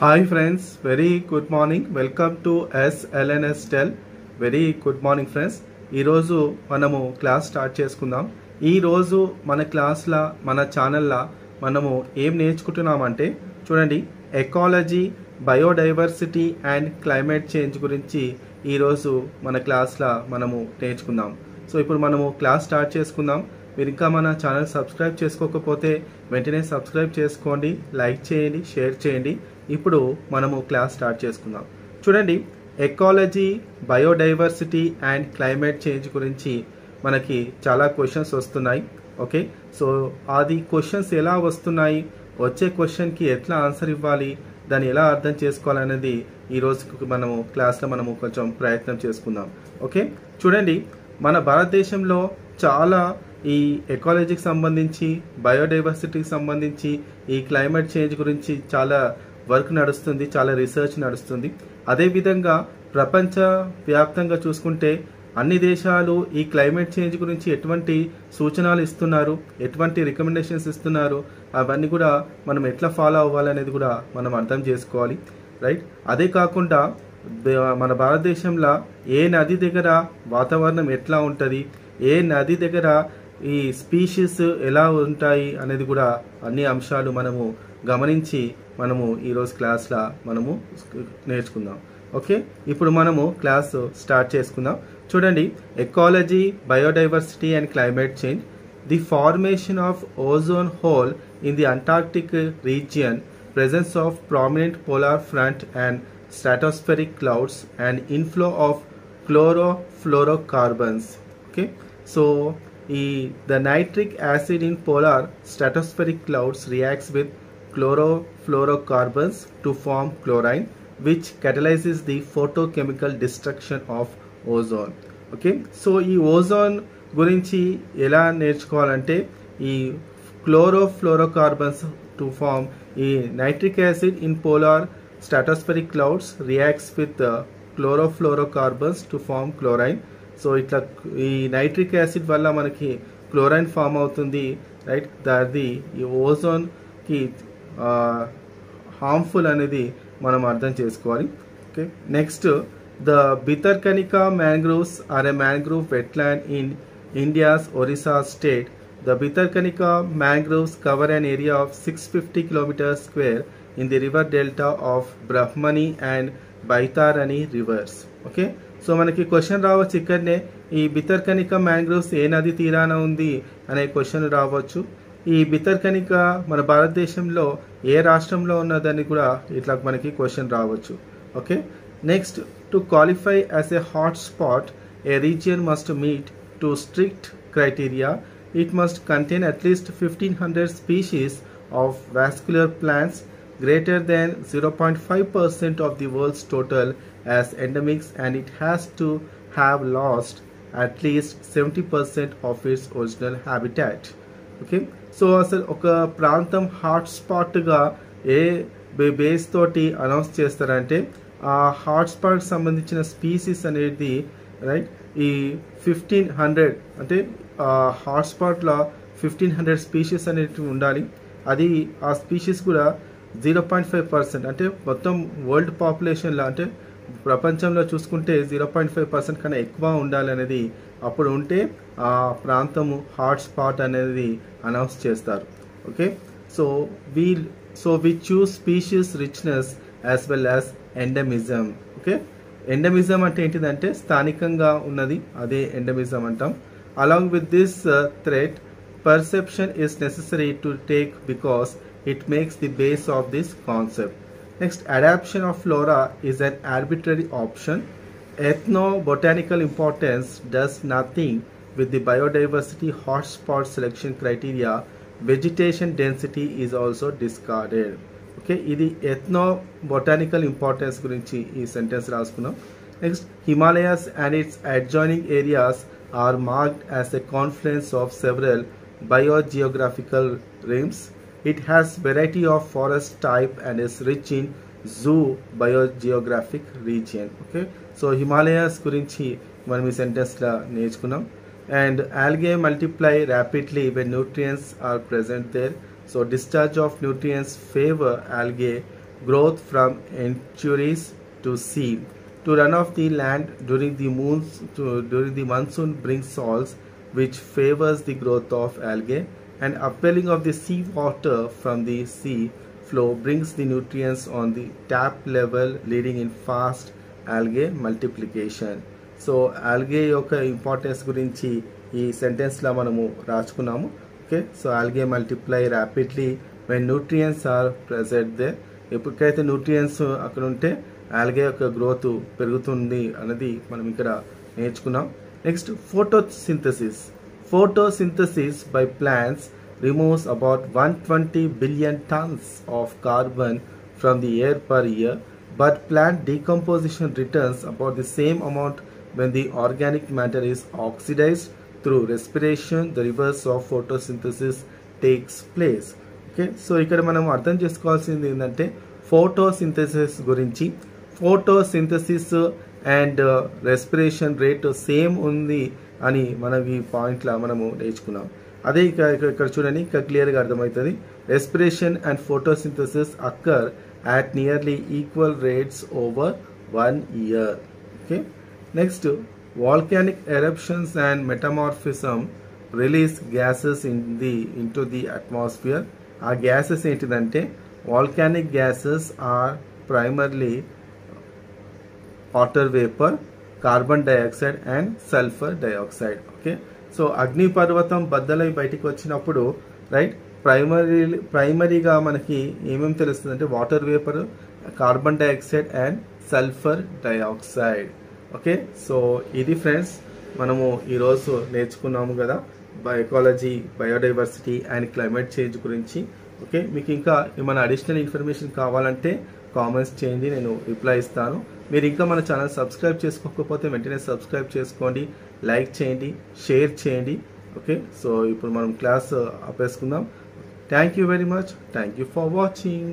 Hi friends very good morning welcome to SLNS tell very good morning friends ఈరోజు మనము class start చేసుకుందాం. ఈరోజు మన క్లాస్లో మన ఛానల్లో మనము ఏం నేర్చుకుంటున్నామంటే చూడండి ecology biodiversity and climate change గురించి ఈరోజు మన క్లాస్లో మనము నేర్చుకుందాం. సో ఇప్పుడు మనము క్లాస్ స్టార్ట్ చేసుకుందాం. మీరు ఇంకా మన ఛానల్ సబ్స్క్రైబ్ చేసుకోకపోతే వెంటనే సబ్స్క్రైబ్ చేసుకోండి లైక్ చేయండి షేర్ చేయండి. ఇప్పుడు మనము క్లాస్ స్టార్ట్ చేసుకుందాం. చూడండి ecology biodiversity and climate change గురించి మనకి చాలా క్వశ్చన్స్ వస్తున్నాయి. ఓకే సో అది క్వశ్చన్స్ ఎలా వస్తున్నాయి? వచ్చే క్వశ్చన్కి ఎట్లా ఆన్సర్ ఇవ్వాలి? దాన్ని ఎలా అర్థం చేసుకోవాలనేది ఈరోజు మనము క్లాస్లో మనము కొంచెం ప్రయత్నం చేసుకుందాం. ఓకే చూడండి మన భారతదేశంలో చాలా ఈ ఎకాలజీకి సంబంధించి బయోడైవర్సిటీకి సంబంధించి ఈ క్లైమేట్ చేంజ్ గురించి చాలా వర్క్ నడుస్తుంది చాలా రీసెర్చ్ నడుస్తుంది. అదేవిధంగా ప్రపంచ వ్యాప్తంగా చూసుకుంటే అన్ని దేశాలు ఈ క్లైమేట్ చేంజ్ గురించి ఎటువంటి సూచనలు ఇస్తున్నారు ఎటువంటి రికమెండేషన్స్ ఇస్తున్నారు అవన్నీ కూడా మనం ఎట్లా ఫాలో అవ్వాలనేది కూడా మనం అర్థం చేసుకోవాలి రైట్ అదే కాకుండా మన భారతదేశంలో ఏ నది దగ్గర వాతావరణం ఎట్లా ఉంటుంది ఏ నది దగ్గర ఈ స్పీషీస్ ఎలా ఉంటాయి అనేది కూడా అన్ని అంశాలు మనము గమనించి మనము ఈరోజు క్లాస్లో మనము నేర్చుకుందాం. ఓకే? ఇప్పుడు మనము క్లాస్ స్టార్ట్ చేసుకుందాం. చూడండి ecology biodiversity and climate change the formation of ozone hole in the Antarctic region presence of prominent polar front and stratospheric clouds and inflow of chlorofluorocarbons. Okay? So ఈ the nitric acid in polar stratospheric clouds reacts with chlorofluorocarbons to form chlorine which catalyses the photochemical destruction of ozone okay so ఈ ozone గురించి ఎలా నేర్చుకోవాలంటే ఈ chlorofluorocarbons to form ఈ nitric acid in polar stratospheric clouds reacts with chlorofluorocarbons to form chlorine so ఇట్లా ఈ nitric acid వల్ల మనకి క్లోరైన్ ఫామ్ అవుతుంది రైట్? దాది ఈ ఓజోన్కి హార్మ్ఫుల్ అనేది మనం అర్థం చేసుకోవాలి. Okay? Next the Bhitarkanika mangroves are a mangrove wetland in India's Orissa state. The Bhitarkanika mangroves cover an area of 650 kilometers square in the river delta of Brahmani and Baitarani rivers. Okay? So మనకి question రావచ్చు ఇక్కడనే ఈ Bhitarkanika mangroves ఏ నది తీరాన ఉంది అనే question రావచ్చు. ఈ బితర్కనిక మన భారతదేశంలో ఏ రాష్ట్రంలో ఉన్నదని కూడా ఇట్లా మనకి క్వశ్చన్ రావచ్చు. Okay? Next to qualify as a hot spot a region must meet two strict criteria. It must contain at least fifteen hundred least 1500 species of greater than greater than 0.5% of the world's total as endemics and it has to have lost at least 70% of its original habitat. Okay so అసలు ఒక ప్రాంతం hot స్పాట్గా a బే- base తోటి announce చేస్తారంటే ఆ hot spot సంబంధించిన species అనేది రైట్ ఈ ఫిఫ్టీన్ హండ్రెడ్ అంటే హాట్ ఫిఫ్టీన్ హండ్రెడ్ స్పీషీస్ అనేటివి ఉండాలి. అది ఆ స్పీషీస్ కూడా జీరో పాయింట్ ఫైవ్ పర్సెంట్ అంటే మొత్తం వరల్డ్ పాపులేషన్లో అంటే ప్రపంచంలో చూసుకుంటే జీరో పాయింట్ ఫైవ్ పర్సెంట్ కన్నా ఎక్కువ ఉండాలనేది అప్పుడు ఉంటే ఆ ప్రాంతము హాట్ స్పాట్ అనేది అనౌన్స్ చేస్తారు. Okay so we so we choose species richness as well as endemism okay endemism అంటే ఏంటిదంటే స్థానికంగా ఉన్నది అదే ఎండమిజం అంటాం. Along with this threat perception is necessary to take because it makes the base of this concept Next, adaptation of flora is an arbitrary option. Ethnobotanical importance does nothing with the biodiversity hotspot selection criteria. Vegetation density is also discarded. Okay ఇది ethno botanical importance గురించి ఈ sentence రాసుకున్నాం next Himalayas and its adjoining areas are marked as a confluence of several biogeographical rims. It has variety of forest type and is rich in zoo biogeographic region. Okay, so Himalayas గురించి మనం ఈ సెంటెన్స్లో నేర్చుకున్నాం and algae multiply rapidly when nutrients are present there. So discharge of nutrients favor algae growth from estuaries to sea. To run off the land during the moons to, during the monsoon brings salts, which favors the growth of algae, And upwelling of the sea water from the sea flow brings the nutrients on the tap level, leading in fast algae multiplication. So algae యొక్క importance గురించి ఈ సెంటెన్స్లో మనము రాసుకున్నాము. Okay so algae multiply rapidly when nutrients are present they ఎప్పటికైతే nutrients అక్కడ ఉంటే algae యొక్క growth పెరుగుతుంది అన్నది మనం ఇక్కడ నేర్చుకున్నాం. Next photosynthesis Photosynthesis by plants removes about 120 billion tons of carbon from the air per year, but plant decomposition returns about the same amount when the organic matter is oxidized through respiration the reverse of photosynthesis takes place okay so ఇక్కడ మనం అర్థం చేసుకోవాల్సింది ఏంటంటే photosynthesis గురించి photosynthesis and respiration rate same ఉంది అని మనం ఈ పాయింట్ల మనము నేర్చుకున్నాం. అదే ఇక్కడ చూడండి ఇంకా క్లియర్గా అర్థమవుతుంది. Respiration and photo photosynthesis occur at nearly equal rates over one year okay next volcanic eruptions and metamorphism release gases in the into the atmosphere ఆ గ్యాసెస్ ఏంటిదంటే volcanic gases are primarily water vapour carbon dioxide and sulphur dioxide okay so అగ్నిపర్వతం బద్దలై బయటికి వచ్చినప్పుడు right primary ప్రైమరీగా మనకి ఏమేమి తెలుస్తుంది అంటే water vapour carbon dioxide and sulphur dioxide okay so ఇది ఫ్రెండ్స్ మనము ఈరోజు నేర్చుకున్నాము కదా బయోకాలజీ బయోడైవర్సిటీ అండ్ క్లైమేట్ చేంజ్ గురించి ఓకే మీకు ఇంకా ఏమైనా అడిషనల్ ఇన్ఫర్మేషన్ కావాలంటే కామెంట్స్ చేయండి నేను రిప్లై ఇస్తాను. మీరు ఇంకా మన ఛానల్ సబ్స్క్రైబ్ చేసుకోకపోతే వెంటనే సబ్స్క్రైబ్ చేసుకోండి లైక్ చేయండి షేర్ చేయండి. ఓకే సో ఇప్పుడు మనం class uh, ఆపేసుకుందాం. Thank you very much thank you for watching